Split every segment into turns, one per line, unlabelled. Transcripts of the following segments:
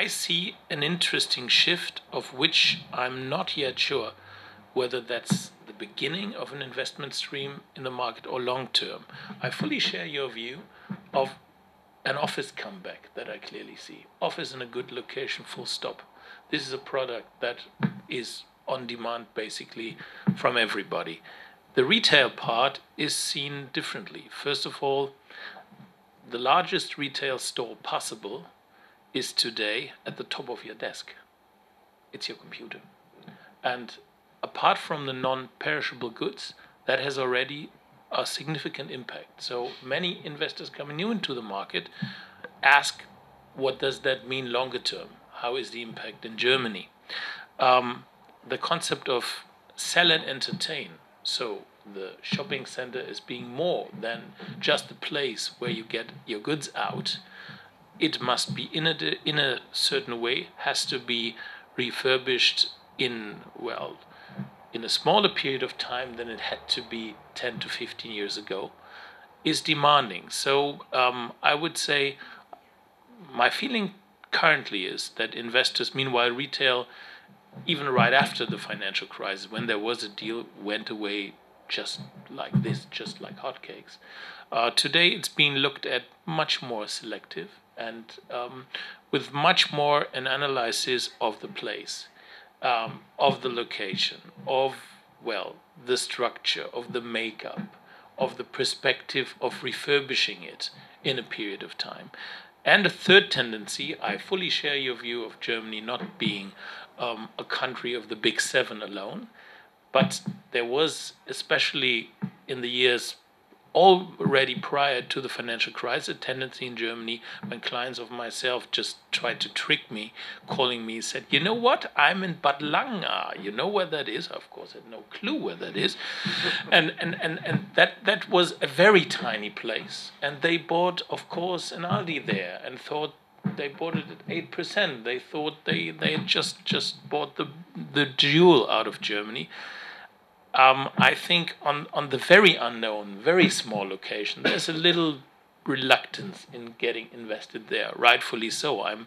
I see an interesting shift of which I'm not yet sure whether that's the beginning of an investment stream in the market or long term. I fully share your view of an office comeback that I clearly see. Office in a good location, full stop. This is a product that is on demand basically from everybody. The retail part is seen differently. First of all, the largest retail store possible is today at the top of your desk. It's your computer. And apart from the non perishable goods, that has already a significant impact. So many investors coming new into the market ask, what does that mean longer term? How is the impact in Germany? Um, the concept of sell and entertain. So the shopping center is being more than just a place where you get your goods out. It must be in a in a certain way, has to be refurbished in well, in a smaller period of time than it had to be 10 to 15 years ago, is demanding. So um, I would say my feeling currently is that investors, meanwhile, retail, even right after the financial crisis, when there was a deal, went away just like this, just like hotcakes. Uh, today, it's being looked at much more selective and um, with much more an analysis of the place, um, of the location, of well, the structure, of the makeup, of the perspective of refurbishing it in a period of time. And a third tendency, I fully share your view of Germany not being um, a country of the big seven alone, but there was, especially in the years already prior to the financial crisis, a tendency in Germany when clients of myself just tried to trick me, calling me, said, You know what? I'm in Bad Langenarth. You know where that is? Of course, I had no clue where that is. and and, and, and that, that was a very tiny place. And they bought, of course, an Aldi there and thought they bought it at eight percent. They thought they they had just just bought the the jewel out of Germany. Um, I think on on the very unknown, very small location, there's a little reluctance in getting invested there. Rightfully so. I'm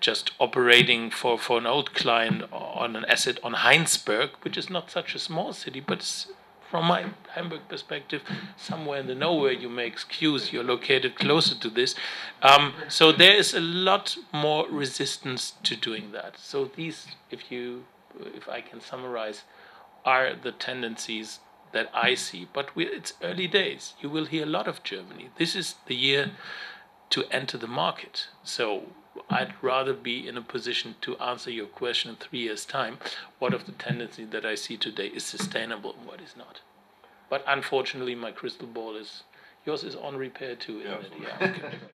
just operating for for an old client on an asset on Heinsberg, which is not such a small city, but from my Hamburg perspective, somewhere in the nowhere, you may excuse you're located closer to this. Um, so there is a lot more resistance to doing that. So these, if you, if I can summarize, are the tendencies that I see. But we, it's early days. You will hear a lot of Germany. This is the year to enter the market. So I'd rather be in a position to answer your question in three years' time. What of the tendency that I see today is sustainable and what is not? But unfortunately, my crystal ball is yours is on repair too, isn't yeah. it? Yeah. Okay.